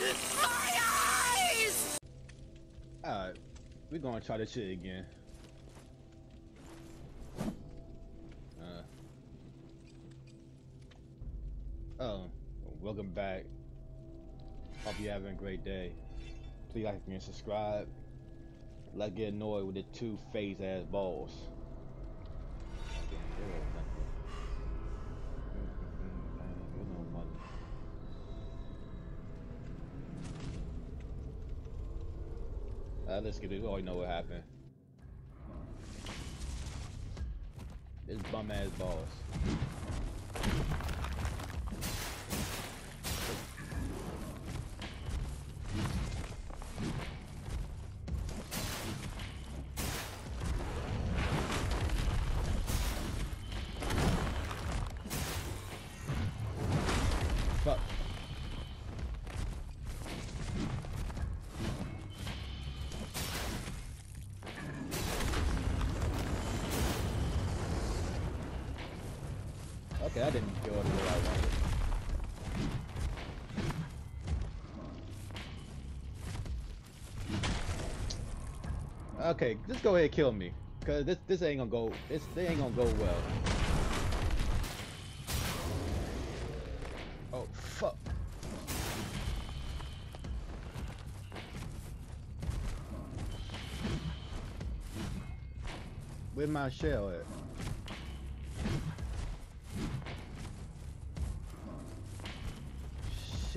My eyes! Alright, we're gonna try this shit again. Uh. Oh, welcome back. Hope you're having a great day. Please like and subscribe. Let's get annoyed with the two face ass balls. Uh, let's get it. We already know what happened. This bum ass balls. Okay, I didn't go the way I wanted. Okay, just go ahead and kill me. Cause this this ain't gonna go this they ain't gonna go well. Oh fuck. Where my shell at?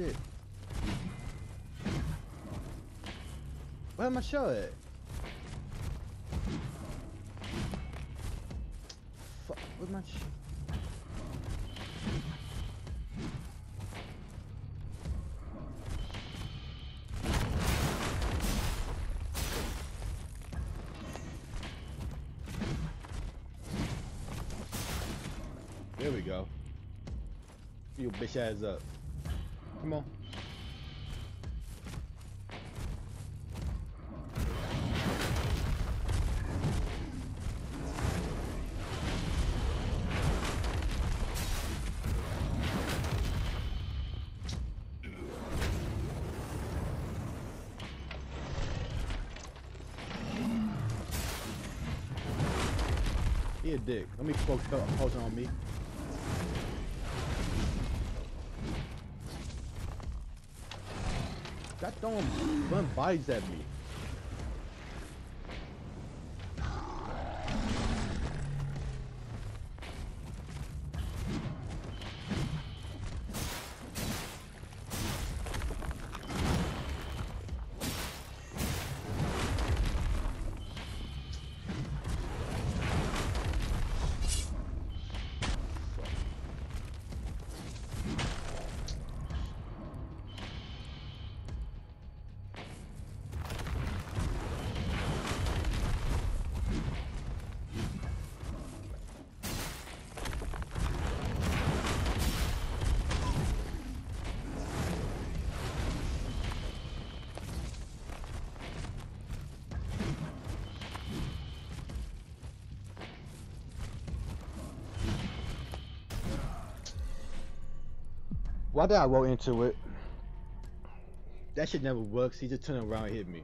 Shit. Where my shell at? Fuck, where's my sh There we go. You bitch ass up. Come dick. Let me focus on me. Então, don't buy é Why did I roll into it? That shit never works. He just turned around and hit me.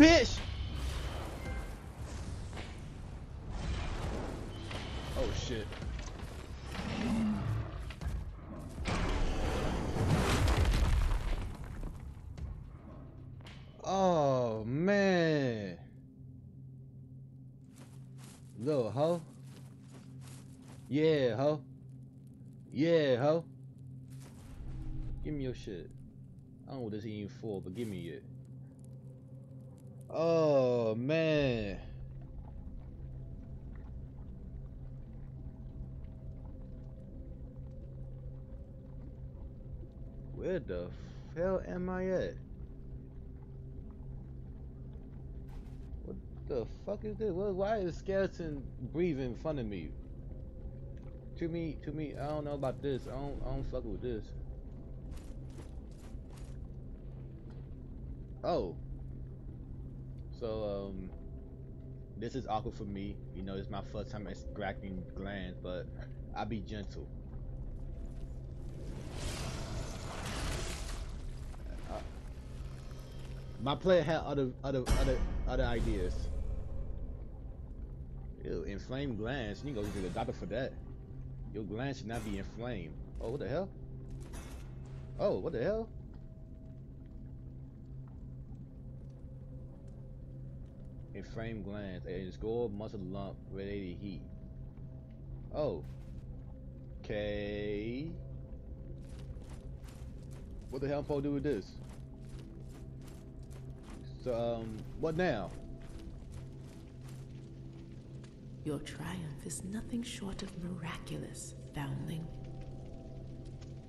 Bitch! Oh shit. Oh man. Little hoe. Yeah, hoe. Yeah, hoe. Give me your shit. I don't know what this is even for, but give me it. Oh man. Where the hell am I at? What the fuck is this? Why is skeleton breathing in front of me? To me, to me, I don't know about this. I don't, I don't fuck with this. Oh. So, um, this is awkward for me. You know, it's my first time extracting glands, but I'll be gentle. Uh, my player had other, other, other, other ideas. Ew, inflamed glands. You can go to the doctor for that. Your glands should not be inflamed. Oh, what the hell? Oh, what the hell? Inflamed glands, a score muscle lump related heat. Oh. Okay. What the hell am I supposed to do with this? So, um, what now? Your triumph is nothing short of miraculous, foundling.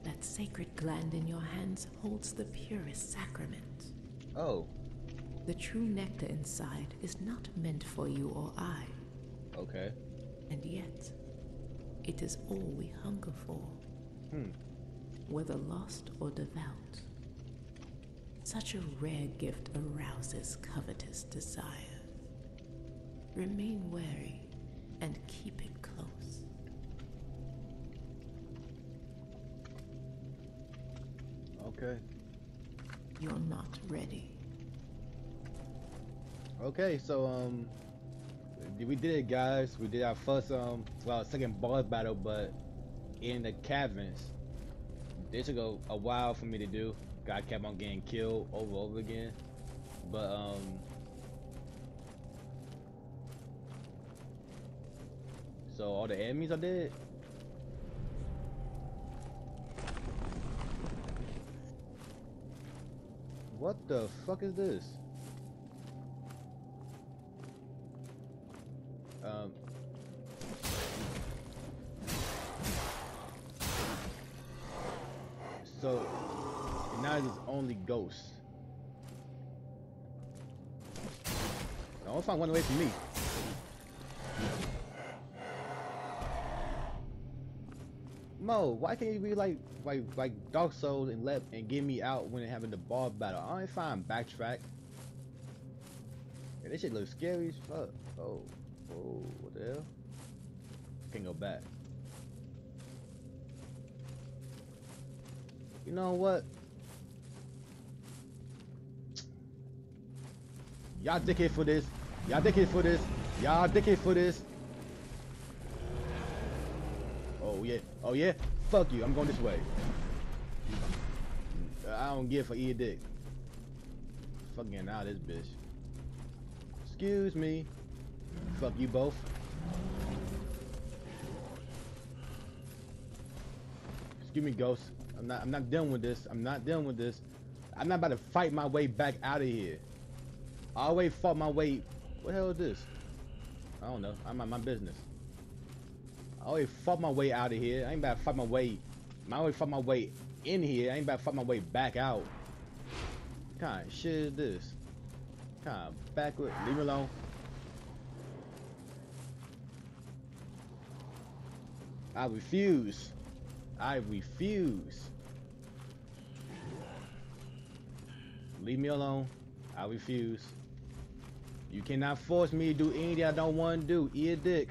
That sacred gland in your hands holds the purest sacrament. Oh. The true nectar inside is not meant for you or I. Okay. And yet, it is all we hunger for. Hmm. Whether lost or devout. Such a rare gift arouses covetous desire. Remain wary and keep it close. Okay. You're not ready. Okay, so um, we did it, guys. We did our first um, well, second boss battle, but in the caverns. This took a, a while for me to do. I kept on getting killed over and over again, but um. So all the enemies are dead. What the fuck is this? It's only ghosts. Don't find one away from me. Mo, why can't you be like like like Dark Souls and let and get me out when they're having the ball battle? I ain't find backtrack. Yeah, this shit looks scary as fuck. Oh. Oh, what the hell? Can't go back. You know what? Y'all dickhead for this. Y'all dickhead for this. Y'all dickhead for this. Oh yeah. Oh yeah. Fuck you. I'm going this way. Uh, I don't give for ear dick. Fucking out this bitch. Excuse me. Fuck you both. Excuse me, Ghost. I'm not. I'm not dealing with this. I'm not dealing with this. I'm not about to fight my way back out of here. I always fought my way. What the hell is this? I don't know. I'm on my business. I always fought my way out of here. I ain't about to fight my way. I always fought my way in here. I ain't about to fight my way back out. What kind of shit is this? What kind of backward. Leave me alone. I refuse. I refuse. Leave me alone. I refuse. You cannot force me to do anything I don't want to do. Eat a dick.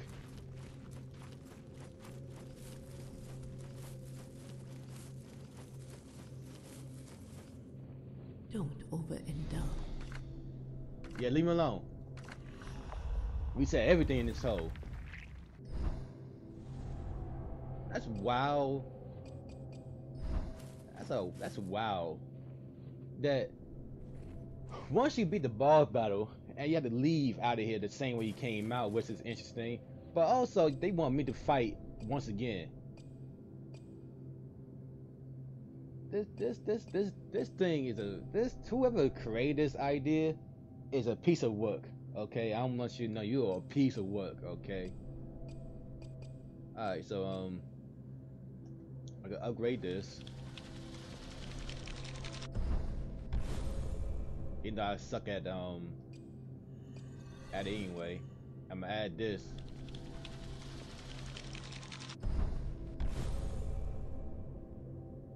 Don't overindulge. Yeah, leave me alone. We said everything in this hole. That's wow. That's a that's wow. That once you beat the boss battle and you had to leave out of here the same way you came out, which is interesting. But also they want me to fight once again. This this this this this thing is a this whoever created this idea is a piece of work. Okay, I want you know you are a piece of work. Okay. All right, so um, I can upgrade this. Even though I suck at um at it anyway, I'm gonna add this.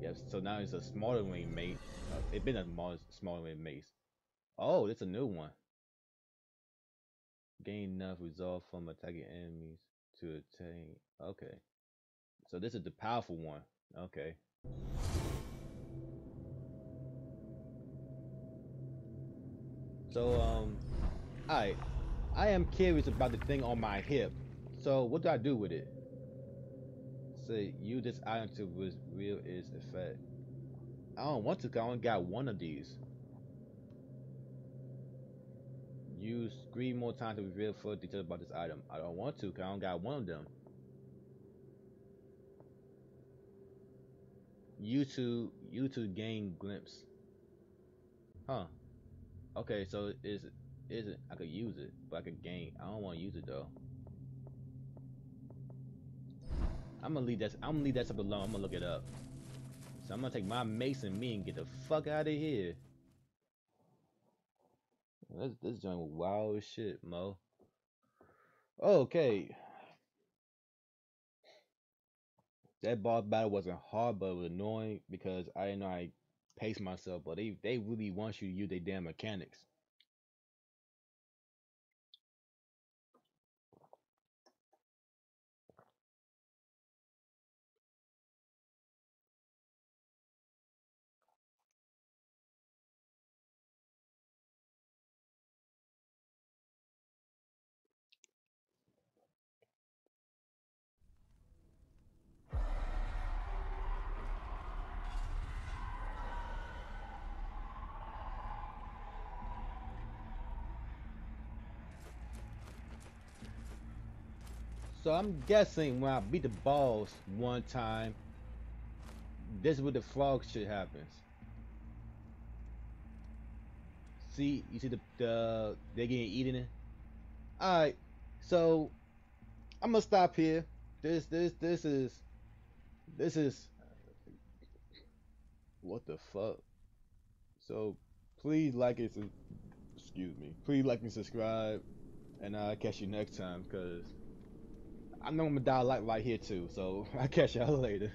Yes, so now it's a Smoldering Mace. Uh, it's been a smaller, Smoldering Mace. Oh, it's a new one. Gain enough resolve from attacking enemies to attain. Okay. So this is the powerful one. Okay. So, um, alright. I am curious about the thing on my hip. So, what do I do with it? Say, use this item to reveal its effect. I don't want to, I only got one of these. Use three more times to reveal further details about this item. I don't want to, I don't got one of them. You to you to gain glimpse. Huh. Okay, so is it is it I could use it, but I could gain. I don't want to use it though. I'm gonna leave that. I'm gonna leave that stuff alone. I'm gonna look it up. So I'm gonna take my and me and get the fuck out of here. This this joint was wild shit, Mo. Okay. That boss battle wasn't hard, but it was annoying because I didn't know I pace myself. But they they really want you to use their damn mechanics. So I'm guessing when I beat the boss one time, this is where the frog shit happens. See, you see the, the they're getting eaten. All right, so I'm gonna stop here. This this this is this is what the fuck. So please like it. Excuse me. Please like and subscribe, and I'll catch you next time. Cause I know I'm gonna die like right here too, so I'll catch y'all later.